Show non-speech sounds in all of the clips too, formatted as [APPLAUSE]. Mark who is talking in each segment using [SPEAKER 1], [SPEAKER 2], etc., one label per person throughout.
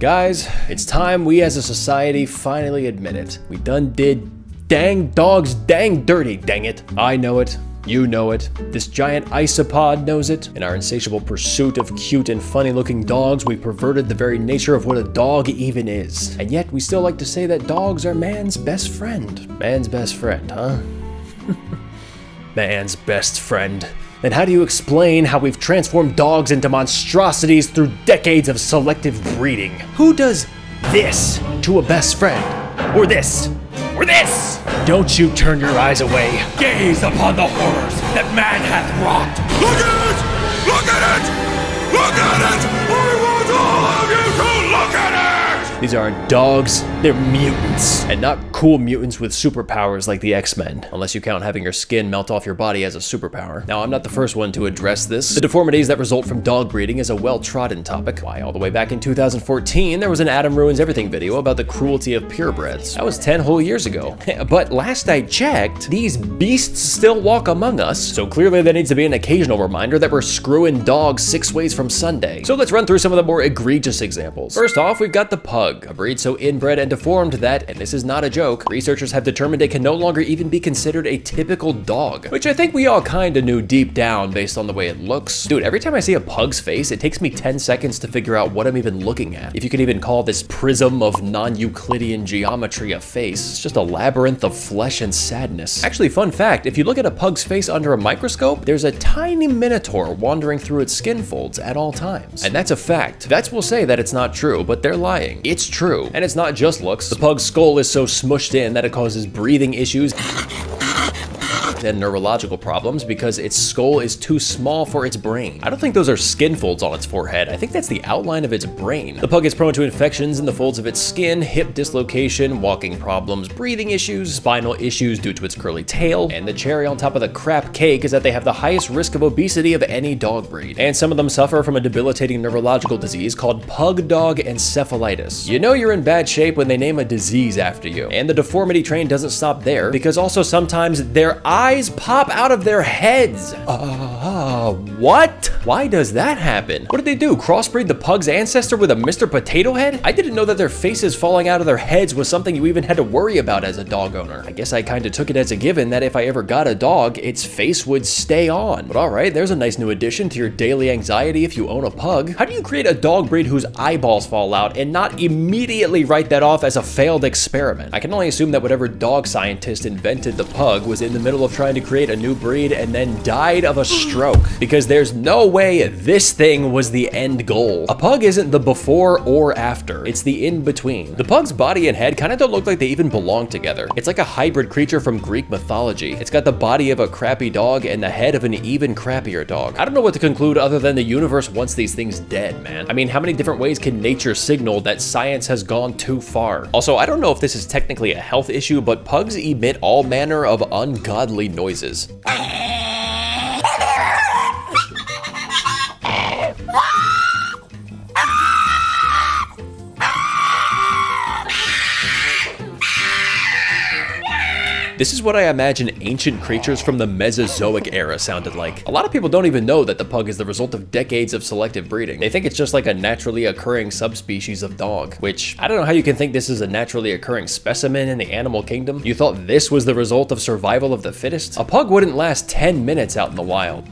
[SPEAKER 1] Guys, it's time we as a society finally admit it. We done did dang dogs dang dirty, dang it. I know it. You know it. This giant isopod knows it. In our insatiable pursuit of cute and funny looking dogs, we perverted the very nature of what a dog even is. And yet, we still like to say that dogs are man's best friend. Man's best friend, huh? [LAUGHS] man's best friend. Then how do you explain how we've transformed dogs into monstrosities through decades of selective breeding? Who does this to a best friend? Or this? Or this? Don't you turn your eyes away. Gaze upon the horrors that man hath wrought.
[SPEAKER 2] Look at it! Look at it! Look at it!
[SPEAKER 1] These aren't dogs, they're mutants. And not cool mutants with superpowers like the X-Men, unless you count having your skin melt off your body as a superpower. Now, I'm not the first one to address this. The deformities that result from dog breeding is a well-trodden topic. Why, all the way back in 2014, there was an Adam Ruins Everything video about the cruelty of purebreds. That was 10 whole years ago. [LAUGHS] but last I checked, these beasts still walk among us, so clearly there needs to be an occasional reminder that we're screwing dogs six ways from Sunday. So let's run through some of the more egregious examples. First off, we've got the pug pug, a breed so inbred and deformed that, and this is not a joke, researchers have determined it can no longer even be considered a typical dog, which I think we all kinda knew deep down based on the way it looks. Dude, every time I see a pug's face, it takes me 10 seconds to figure out what I'm even looking at. If you could even call this prism of non-Euclidean geometry a face, it's just a labyrinth of flesh and sadness. Actually, fun fact, if you look at a pug's face under a microscope, there's a tiny minotaur wandering through its skin folds at all times. And that's a fact. Vets will say that it's not true, but they're lying. True. And it's not just looks. The pug's skull is so smushed in that it causes breathing issues and neurological problems because its skull is too small for its brain. I don't think those are skin folds on its forehead. I think that's the outline of its brain. The pug is prone to infections in the folds of its skin, hip dislocation, walking problems, breathing issues, spinal issues due to its curly tail, and the cherry on top of the crap cake is that they have the highest risk of obesity of any dog breed. And some of them suffer from a debilitating neurological disease called pug dog encephalitis. You know you're in bad shape when they name a disease after you. And the deformity train doesn't stop there because also sometimes their eyes pop out of their heads. Uh, what? Why does that happen? What did they do? Crossbreed the pug's ancestor with a Mr. Potato Head? I didn't know that their faces falling out of their heads was something you even had to worry about as a dog owner. I guess I kinda took it as a given that if I ever got a dog, its face would stay on. But alright, there's a nice new addition to your daily anxiety if you own a pug. How do you create a dog breed whose eyeballs fall out and not immediately write that off as a failed experiment? I can only assume that whatever dog scientist invented the pug was in the middle of trying to create a new breed and then died of a stroke. Because there's no way this thing was the end goal. A pug isn't the before or after, it's the in between. The pug's body and head kind of don't look like they even belong together. It's like a hybrid creature from Greek mythology. It's got the body of a crappy dog and the head of an even crappier dog. I don't know what to conclude other than the universe wants these things dead, man. I mean, how many different ways can nature signal that science has gone too far? Also, I don't know if this is technically a health issue, but pugs emit all manner of ungodly noises. [LAUGHS] This is what I imagine ancient creatures from the Mesozoic era sounded like. A lot of people don't even know that the pug is the result of decades of selective breeding. They think it's just like a naturally occurring subspecies of dog, which I don't know how you can think this is a naturally occurring specimen in the animal kingdom. You thought this was the result of survival of the fittest? A pug wouldn't last 10 minutes out in the wild.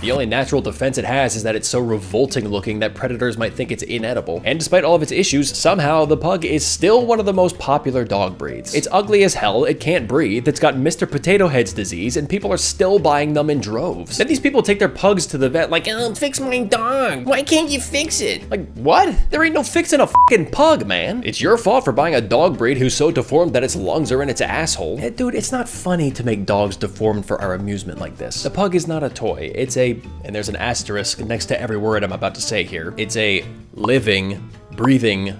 [SPEAKER 1] The only natural defense it has is that it's so revolting looking that predators might think it's inedible. And despite all of its issues, somehow the pug is still one of the most popular dog breeds. It's ugly as hell, it can't breathe, it's got Mr. Potato Head's disease, and people are still buying them in droves. Then these people take their pugs to the vet like, oh, fix my dog. Why can't you fix it? Like, what? There ain't no fixing a fucking pug, man. It's your fault for buying a dog breed who's so deformed that its lungs are in its asshole. Yeah, dude, it's not funny to make dogs deformed for our amusement like this. The pug is not a toy. It's a, and there's an asterisk next to every word I'm about to say here. It's a living, breathing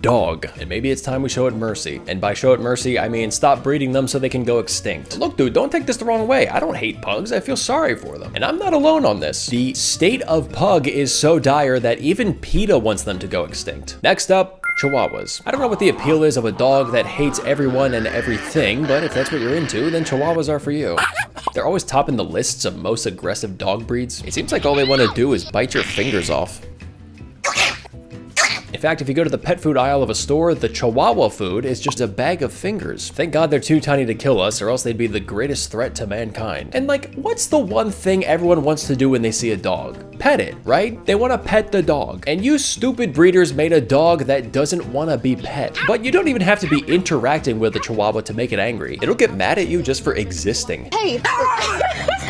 [SPEAKER 1] dog. And maybe it's time we show it mercy. And by show it mercy, I mean stop breeding them so they can go extinct. Look, dude, don't take this the wrong way. I don't hate pugs. I feel sorry for them. And I'm not alone on this. The state of pug is so dire that even PETA wants them to go extinct. Next up, Chihuahuas. I don't know what the appeal is of a dog that hates everyone and everything, but if that's what you're into, then Chihuahuas are for you. They're always topping the lists of most aggressive dog breeds. It seems like all they want to do is bite your fingers off. If fact, if you go to the pet food aisle of a store, the Chihuahua food is just a bag of fingers. Thank God they're too tiny to kill us, or else they'd be the greatest threat to mankind. And like, what's the one thing everyone wants to do when they see a dog? Pet it, right? They want to pet the dog. And you stupid breeders made a dog that doesn't want to be pet. But you don't even have to be interacting with the Chihuahua to make it angry. It'll get mad at you just for existing.
[SPEAKER 3] Hey, [LAUGHS]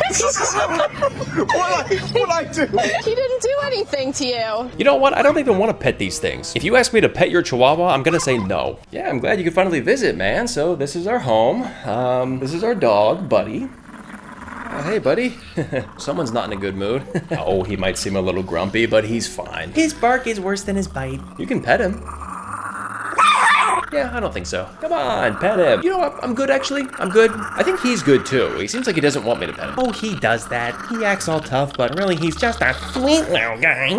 [SPEAKER 2] What I, what I do?
[SPEAKER 3] he didn't do anything to you.
[SPEAKER 1] You know what? I don't even want to pet these things. If you ask me to pet your chihuahua, I'm gonna say no. Yeah, I'm glad you could finally visit, man. So this is our home. Um, this is our dog, Buddy. Oh, hey, buddy. [LAUGHS] Someone's not in a good mood. [LAUGHS] oh, he might seem a little grumpy, but he's fine. His bark is worse than his bite. You can pet him. Yeah, I don't think so. Come on, pet him. You know what? I'm good, actually. I'm good. I think he's good, too. He seems like he doesn't want me to pet him.
[SPEAKER 4] Oh, he does that. He acts all tough, but really he's just a sweet little guy.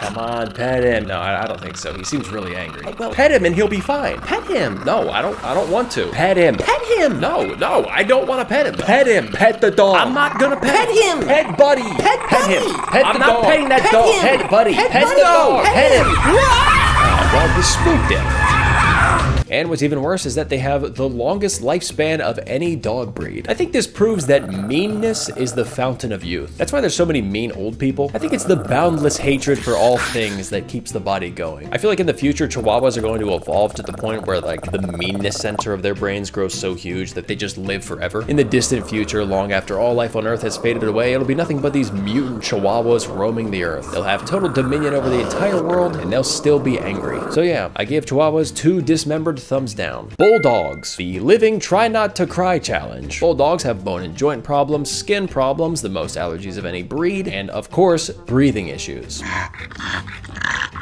[SPEAKER 1] Come on, pet him. No, I, I don't think so. He seems really angry. Oh, well, pet him and he'll be fine. Pet him. No, I don't. I don't want to. Pet him. Pet him. No, no, I don't want to pet him. Pet him. Pet the dog. I'm not gonna pet,
[SPEAKER 4] Pet him.
[SPEAKER 1] Pet Buddy. Pet,
[SPEAKER 4] Buddy.
[SPEAKER 1] him. Pet
[SPEAKER 4] I'm
[SPEAKER 1] the
[SPEAKER 4] not
[SPEAKER 1] dog.
[SPEAKER 4] petting that
[SPEAKER 1] pet
[SPEAKER 4] dog.
[SPEAKER 1] Him. Pet Buddy.
[SPEAKER 4] Pet
[SPEAKER 1] Pet,
[SPEAKER 4] Buddy.
[SPEAKER 1] the dog.
[SPEAKER 4] Pet
[SPEAKER 1] Pet him.
[SPEAKER 4] him.
[SPEAKER 1] well, we spooked him. And what's even worse is that they have the longest lifespan of any dog breed. I think this proves that meanness is the fountain of youth. That's why there's so many mean old people. I think it's the boundless hatred for all things that keeps the body going. I feel like in the future, Chihuahuas are going to evolve to the point where like the meanness center of their brains grows so huge that they just live forever. In the distant future, long after all life on Earth has faded away, it'll be nothing but these mutant Chihuahuas roaming the Earth. They'll have total dominion over the entire world, and they'll still be angry. So yeah, I gave Chihuahuas two dismembered thumbs down. Bulldogs, the living try not to cry challenge. Bulldogs have bone and joint problems, skin problems, the most allergies of any breed, and of course, breathing issues.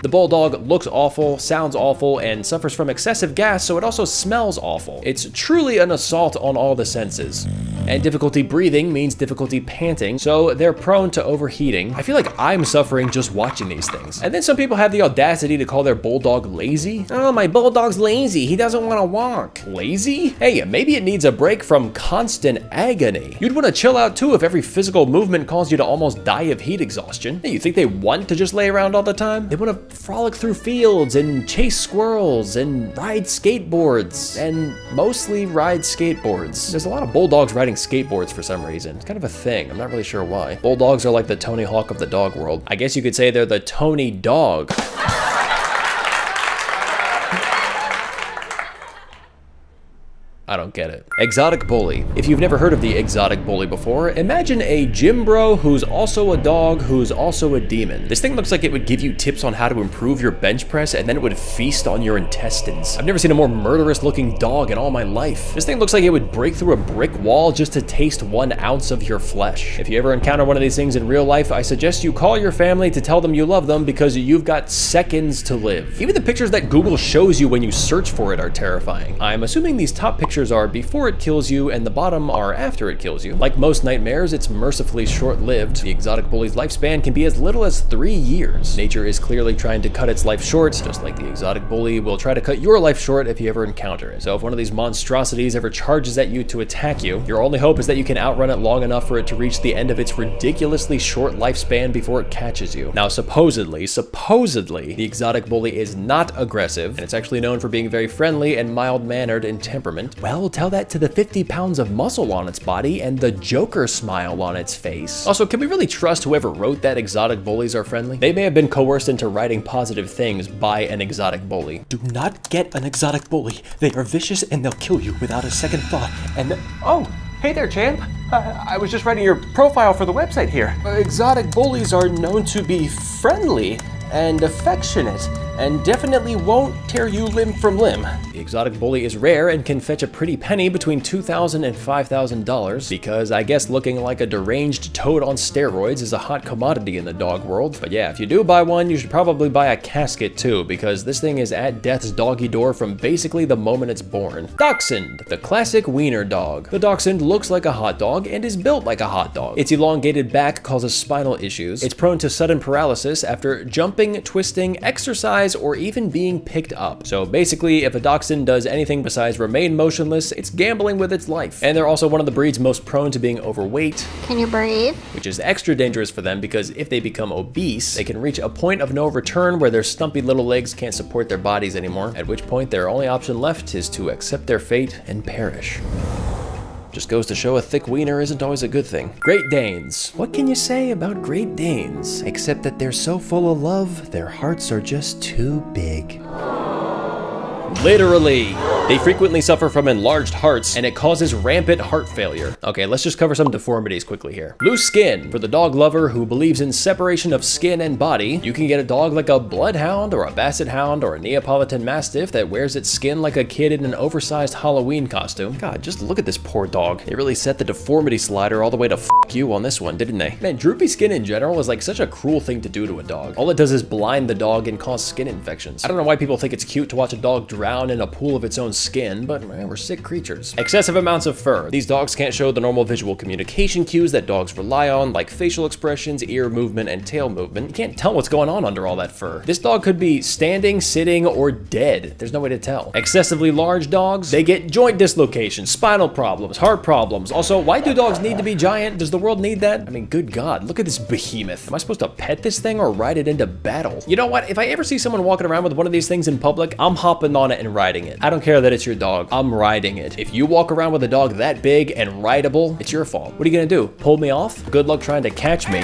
[SPEAKER 1] The bulldog looks awful, sounds awful, and suffers from excessive gas, so it also smells awful. It's truly an assault on all the senses. And difficulty breathing means difficulty panting, so they're prone to overheating. I feel like I'm suffering just watching these things. And then some people have the audacity to call their bulldog lazy.
[SPEAKER 4] Oh, my bulldog's lazy. He doesn't want to walk.
[SPEAKER 1] Lazy? Hey, maybe it needs a break from constant agony. You'd want to chill out too if every physical movement caused you to almost die of heat exhaustion. Hey, you think they want to just lay around all the time? They want to frolic through fields and chase squirrels and ride skateboards and mostly ride skateboards. There's a lot of bulldogs riding skateboards for some reason. It's kind of a thing. I'm not really sure why. Bulldogs are like the Tony Hawk of the dog world. I guess you could say they're the Tony Dog. [LAUGHS] don't get it. Exotic bully. If you've never heard of the exotic bully before, imagine a gym bro who's also a dog who's also a demon. This thing looks like it would give you tips on how to improve your bench press and then it would feast on your intestines. I've never seen a more murderous looking dog in all my life. This thing looks like it would break through a brick wall just to taste one ounce of your flesh. If you ever encounter one of these things in real life, I suggest you call your family to tell them you love them because you've got seconds to live. Even the pictures that Google shows you when you search for it are terrifying. I'm assuming these top pictures are before it kills you and the bottom are after it kills you. Like most nightmares, it's mercifully short-lived. The exotic bully's lifespan can be as little as three years. Nature is clearly trying to cut its life short, just like the exotic bully will try to cut your life short if you ever encounter it. So if one of these monstrosities ever charges at you to attack you, your only hope is that you can outrun it long enough for it to reach the end of its ridiculously short lifespan before it catches you. Now supposedly, supposedly, the exotic bully is not aggressive, and it's actually known for being very friendly and mild-mannered in temperament. Well, tell that to the 50 pounds of muscle on its body and the Joker smile on its face. Also, can we really trust whoever wrote that exotic bullies are friendly? They may have been coerced into writing positive things by an exotic bully.
[SPEAKER 5] Do not get an exotic bully. They are vicious and they'll kill you without a second thought. And oh, hey there, champ. Uh, I was just writing your profile for the website here. Exotic bullies are known to be friendly and affectionate and definitely won't tear you limb from limb.
[SPEAKER 1] The exotic bully is rare and can fetch a pretty penny between $2,000 and $5,000 because I guess looking like a deranged toad on steroids is a hot commodity in the dog world. But yeah, if you do buy one, you should probably buy a casket too because this thing is at death's doggy door from basically the moment it's born. Dachshund, the classic wiener dog. The dachshund looks like a hot dog and is built like a hot dog. Its elongated back causes spinal issues. It's prone to sudden paralysis after jumping jumping, twisting, exercise, or even being picked up. So basically, if a dachshund does anything besides remain motionless, it's gambling with its life. And they're also one of the breeds most prone to being overweight,
[SPEAKER 3] Can you breathe?
[SPEAKER 1] which is extra dangerous for them because if they become obese, they can reach a point of no return where their stumpy little legs can't support their bodies anymore, at which point their only option left is to accept their fate and perish. Just goes to show a thick wiener isn't always a good thing. Great Danes. What can you say about Great Danes? Except that they're so full of love, their hearts are just too big. Literally. They frequently suffer from enlarged hearts, and it causes rampant heart failure. Okay, let's just cover some deformities quickly here. Loose skin. For the dog lover who believes in separation of skin and body, you can get a dog like a bloodhound or a basset hound or a Neapolitan mastiff that wears its skin like a kid in an oversized Halloween costume. God, just look at this poor dog. They really set the deformity slider all the way to f you on this one, didn't they? Man, droopy skin in general is like such a cruel thing to do to a dog. All it does is blind the dog and cause skin infections. I don't know why people think it's cute to watch a dog drown in a pool of its own skin, but we're sick creatures. Excessive amounts of fur. These dogs can't show the normal visual communication cues that dogs rely on, like facial expressions, ear movement, and tail movement. You can't tell what's going on under all that fur. This dog could be standing, sitting, or dead. There's no way to tell. Excessively large dogs, they get joint dislocation, spinal problems, heart problems. Also, why do dogs need to be giant? Does the world need that? I mean, good God, look at this behemoth. Am I supposed to pet this thing or ride it into battle? You know what? If I ever see someone walking around with one of these things in public, I'm hopping on it and riding it. I don't care that it's your dog. I'm riding it. If you walk around with a dog that big and rideable, it's your fault. What are you gonna do? Pull me off? Good luck trying to catch me.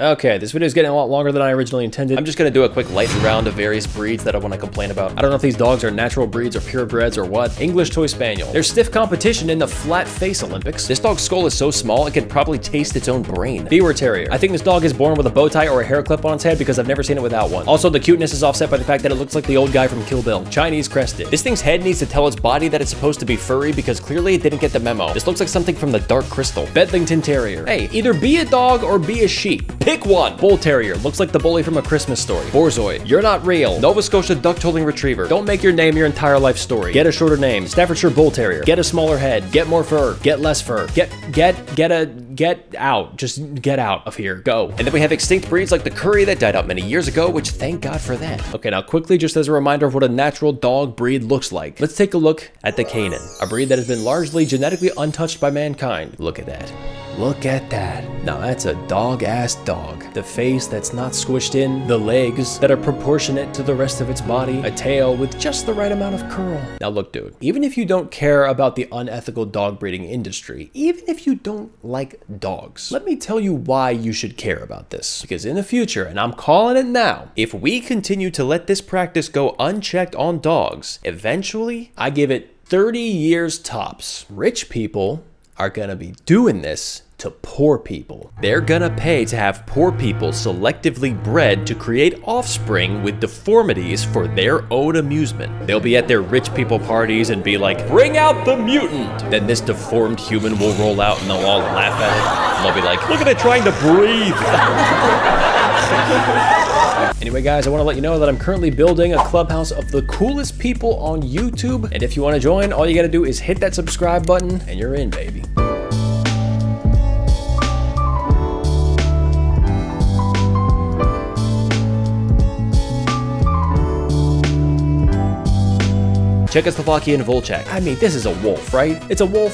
[SPEAKER 1] Okay, this video is getting a lot longer than I originally intended. I'm just gonna do a quick lightning round of various breeds that I wanna complain about. I don't know if these dogs are natural breeds or purebreds or what. English Toy Spaniel. There's stiff competition in the flat face Olympics. This dog's skull is so small, it could probably taste its own brain. Biewer Terrier. I think this dog is born with a bow tie or a hair clip on its head because I've never seen it without one. Also, the cuteness is offset by the fact that it looks like the old guy from Kill Bill. Chinese crested. This thing's head needs to tell its body that it's supposed to be furry because clearly it didn't get the memo. This looks like something from the Dark Crystal. Bedlington Terrier. Hey, either be a dog or be a sheep. Pick one. Bull Terrier. Looks like the bully from A Christmas Story. Borzoi. You're not real. Nova Scotia Duck-Tolling Retriever. Don't make your name your entire life story. Get a shorter name. Staffordshire Bull Terrier. Get a smaller head. Get more fur. Get less fur. Get, get, get a, get out. Just get out of here. Go. And then we have extinct breeds like the Kurī that died out many years ago, which thank God for that. Okay, now quickly, just as a reminder of what a natural dog breed looks like, let's take a look at the Canaan, a breed that has been largely genetically untouched by mankind. Look at that. Look at that. Now that's a dog ass dog. The face that's not squished in, the legs that are proportionate to the rest of its body, a tail with just the right amount of curl. Now look, dude, even if you don't care about the unethical dog breeding industry, even if you don't like dogs, let me tell you why you should care about this. Because in the future, and I'm calling it now, if we continue to let this practice go unchecked on dogs, eventually, I give it 30 years tops. Rich people are gonna be doing this to poor people. They're gonna pay to have poor people selectively bred to create offspring with deformities for their own amusement. They'll be at their rich people parties and be like, bring out the mutant! Then this deformed human will roll out and they'll all laugh at it. And they'll be like, look at it trying to breathe! [LAUGHS] [LAUGHS] Anyway, guys, I want to let you know that I'm currently building a clubhouse of the coolest people on YouTube. And if you want to join, all you got to do is hit that subscribe button and you're in, baby. Czechoslovakian Vlčák. I mean, this is a wolf, right? It's a wolf